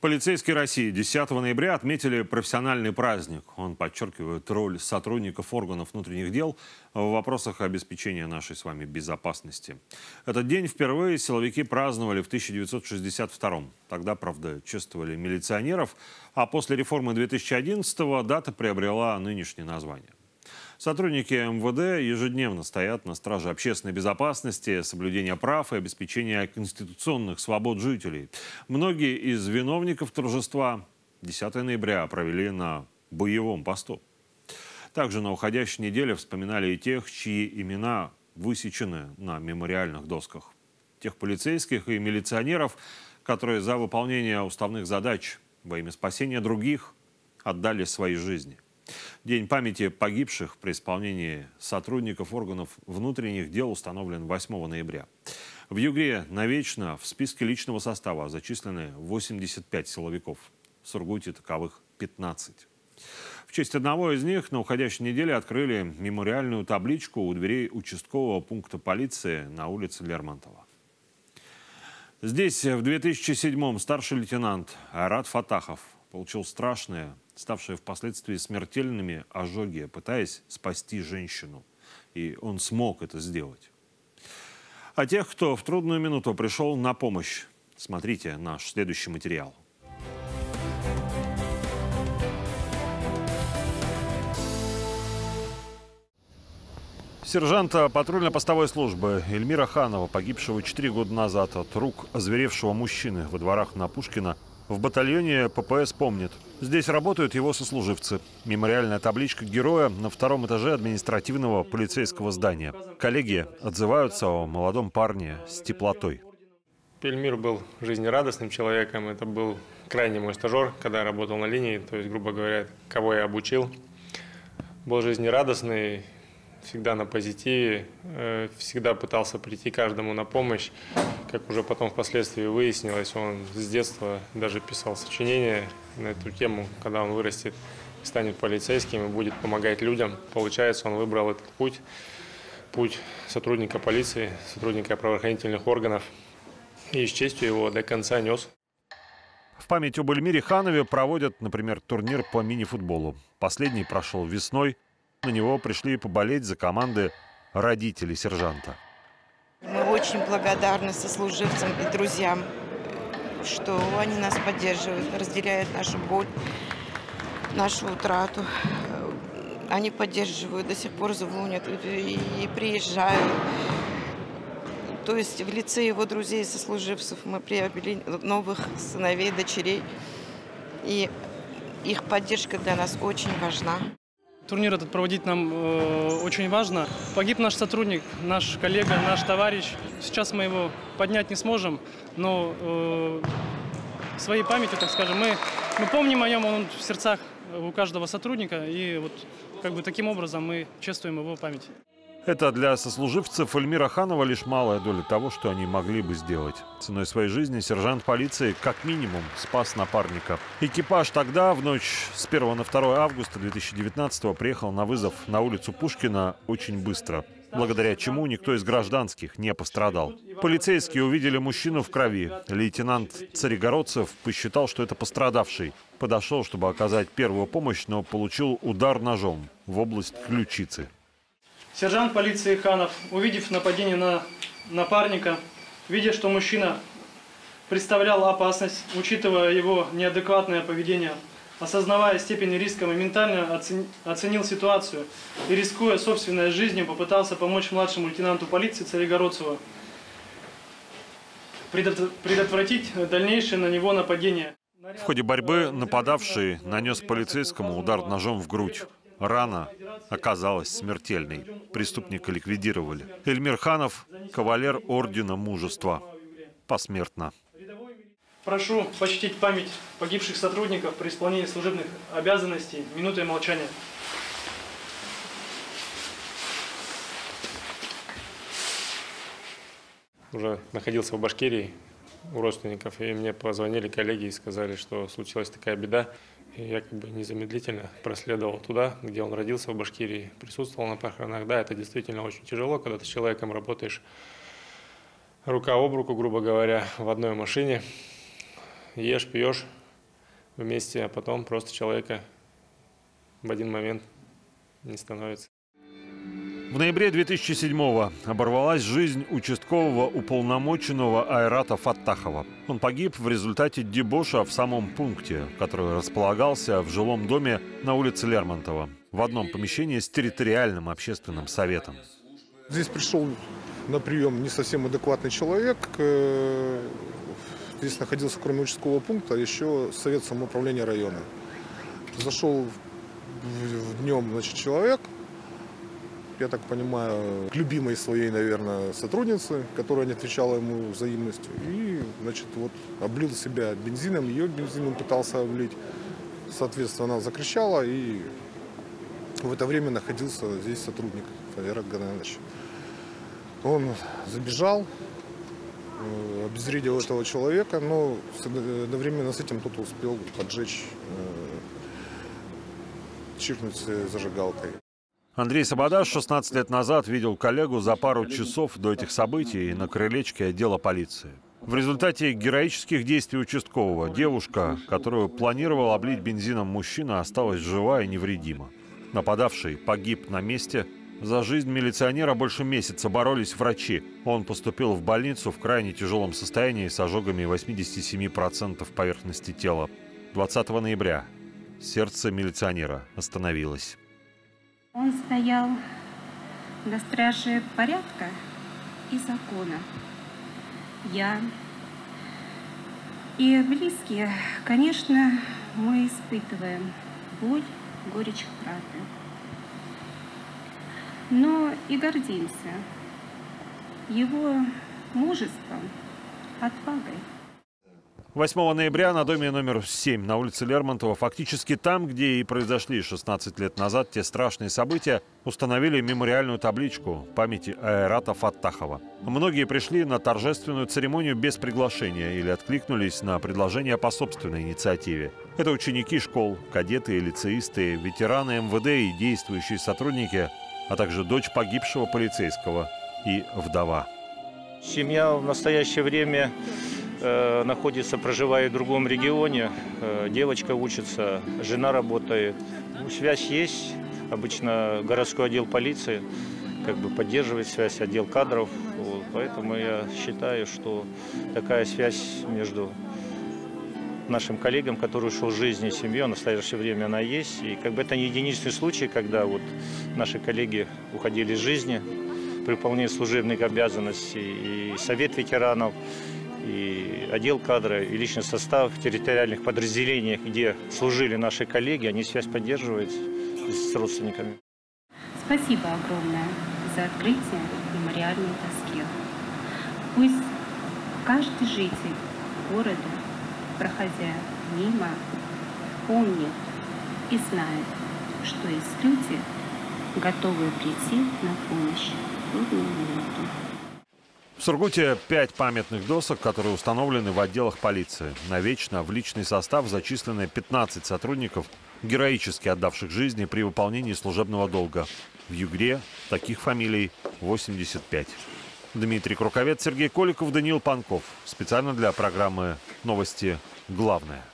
Полицейские России 10 ноября отметили профессиональный праздник. Он подчеркивает роль сотрудников органов внутренних дел в вопросах обеспечения нашей с вами безопасности. Этот день впервые силовики праздновали в 1962 Тогда, правда, чествовали милиционеров, а после реформы 2011 дата приобрела нынешнее название. Сотрудники МВД ежедневно стоят на страже общественной безопасности, соблюдения прав и обеспечения конституционных свобод жителей. Многие из виновников торжества 10 ноября провели на боевом посту. Также на уходящей неделе вспоминали и тех, чьи имена высечены на мемориальных досках. Тех полицейских и милиционеров, которые за выполнение уставных задач во имя спасения других отдали свои жизни – День памяти погибших при исполнении сотрудников органов внутренних дел установлен 8 ноября. В Югре навечно в списке личного состава зачислены 85 силовиков. В Сургуте таковых 15. В честь одного из них на уходящей неделе открыли мемориальную табличку у дверей участкового пункта полиции на улице Лермонтова. Здесь в 2007-м старший лейтенант Арат Фатахов получил страшное ставшие впоследствии смертельными ожоги, пытаясь спасти женщину. И он смог это сделать. А тех, кто в трудную минуту пришел на помощь, смотрите наш следующий материал. Сержанта патрульно-постовой службы Эльмира Ханова, погибшего 4 года назад от рук озверевшего мужчины во дворах на Пушкина, в батальоне ППС помнит. Здесь работают его сослуживцы. Мемориальная табличка героя на втором этаже административного полицейского здания. Коллеги отзываются о молодом парне с теплотой. Пельмир был жизнерадостным человеком. Это был крайний мой стажер, когда я работал на линии. То есть, грубо говоря, кого я обучил. Был жизнерадостный, всегда на позитиве, э, всегда пытался прийти каждому на помощь. Как уже потом впоследствии выяснилось, он с детства даже писал сочинения на эту тему, когда он вырастет, станет полицейским и будет помогать людям. Получается, он выбрал этот путь, путь сотрудника полиции, сотрудника правоохранительных органов, и с честью его до конца нес. В память об Эльмире Ханове проводят, например, турнир по мини-футболу. Последний прошел весной – на него пришли поболеть за команды родители сержанта. Мы очень благодарны сослуживцам и друзьям, что они нас поддерживают, разделяют нашу боль, нашу утрату. Они поддерживают, до сих пор звонят и приезжают. То есть в лице его друзей сослуживцев мы приобрели новых сыновей, дочерей. И их поддержка для нас очень важна. Турнир этот проводить нам э, очень важно. Погиб наш сотрудник, наш коллега, наш товарищ. Сейчас мы его поднять не сможем, но э, своей памятью, так скажем, мы, мы помним о нем, он в сердцах у каждого сотрудника, и вот как бы таким образом мы чествуем его память. Это для сослуживцев Эльмира Ханова лишь малая доля того, что они могли бы сделать. Ценой своей жизни сержант полиции как минимум спас напарника. Экипаж тогда, в ночь с 1 на 2 августа 2019 приехал на вызов на улицу Пушкина очень быстро благодаря чему никто из гражданских не пострадал. Полицейские увидели мужчину в крови. Лейтенант Царегородцев посчитал, что это пострадавший. Подошел, чтобы оказать первую помощь, но получил удар ножом в область ключицы. Сержант полиции Ханов, увидев нападение на напарника, видя, что мужчина представлял опасность, учитывая его неадекватное поведение, осознавая степень риска, моментально оценил ситуацию и, рискуя собственной жизнью, попытался помочь младшему лейтенанту полиции Царегородцеву предотвратить дальнейшее на него нападение. В ходе борьбы нападавший нанес полицейскому удар ножом в грудь. Рана оказалась смертельной. Преступника ликвидировали. Эльмир Ханов – кавалер Ордена Мужества. Посмертно. Прошу почтить память погибших сотрудников при исполнении служебных обязанностей минутой молчания. Уже находился в Башкирии у родственников, и мне позвонили коллеги и сказали, что случилась такая беда. И я как бы незамедлительно проследовал туда, где он родился, в Башкирии, присутствовал на похоронах. Да, это действительно очень тяжело, когда ты с человеком работаешь рука об руку, грубо говоря, в одной машине, ешь, пьешь, вместе, а потом просто человека в один момент не становится. В ноябре 2007-го оборвалась жизнь участкового уполномоченного Айрата Фаттахова. Он погиб в результате дебоша в самом пункте, который располагался в жилом доме на улице Лермонтова, в одном помещении с территориальным общественным советом. Здесь пришел на прием не совсем адекватный человек. Э, здесь находился, кроме участкового пункта, еще совет самоуправления района. Зашел днем значит, человек, я так понимаю, к любимой своей, наверное, сотруднице, которая не отвечала ему взаимностью. И, значит, вот облил себя бензином, ее бензином пытался облить. Соответственно, она закричала, и в это время находился здесь сотрудник Фаверат Ганаевич. Он забежал, э, обезвредил этого человека, но одновременно с этим тот успел поджечь, э, чиркнуть зажигалкой. Андрей Сабадаш 16 лет назад видел коллегу за пару часов до этих событий на крылечке отдела полиции. В результате героических действий участкового девушка, которую планировал облить бензином мужчина, осталась жива и невредима. Нападавший погиб на месте. За жизнь милиционера больше месяца боролись врачи. Он поступил в больницу в крайне тяжелом состоянии с ожогами 87% поверхности тела. 20 ноября сердце милиционера остановилось. Он стоял на страже порядка и закона. Я и близкие, конечно, мы испытываем боль, горечь утраты. Но и гордимся его мужеством, отвагой. 8 ноября на доме номер 7 на улице Лермонтова, фактически там, где и произошли 16 лет назад те страшные события, установили мемориальную табличку памяти Аэрата Фаттахова. Многие пришли на торжественную церемонию без приглашения или откликнулись на предложение по собственной инициативе. Это ученики школ, кадеты и лицеисты, ветераны МВД и действующие сотрудники, а также дочь погибшего полицейского и вдова. Семья в настоящее время Э, находится, проживает в другом регионе, э, девочка учится, жена работает. Ну, связь есть, обычно городской отдел полиции как бы поддерживает связь, отдел кадров. Вот, поэтому я считаю, что такая связь между нашим коллегам, который ушел из жизни семьей, в настоящее время она есть. И как бы это не единичный случай, когда вот наши коллеги уходили из жизни при выполнении служебных обязанностей. И совет ветеранов, и отдел кадра, и личный состав в территориальных подразделениях, где служили наши коллеги, они связь поддерживают с родственниками. Спасибо огромное за открытие мемориальной доски. Пусть каждый житель города, проходя мимо, помнит и знает, что есть люди, готовые прийти на помощь в трудную минуту. В Сургуте пять памятных досок, которые установлены в отделах полиции. Навечно в личный состав зачислены 15 сотрудников, героически отдавших жизни при выполнении служебного долга. В Югре таких фамилий 85. Дмитрий Круковец, Сергей Коликов, Даниил Панков. Специально для программы «Новости. Главное».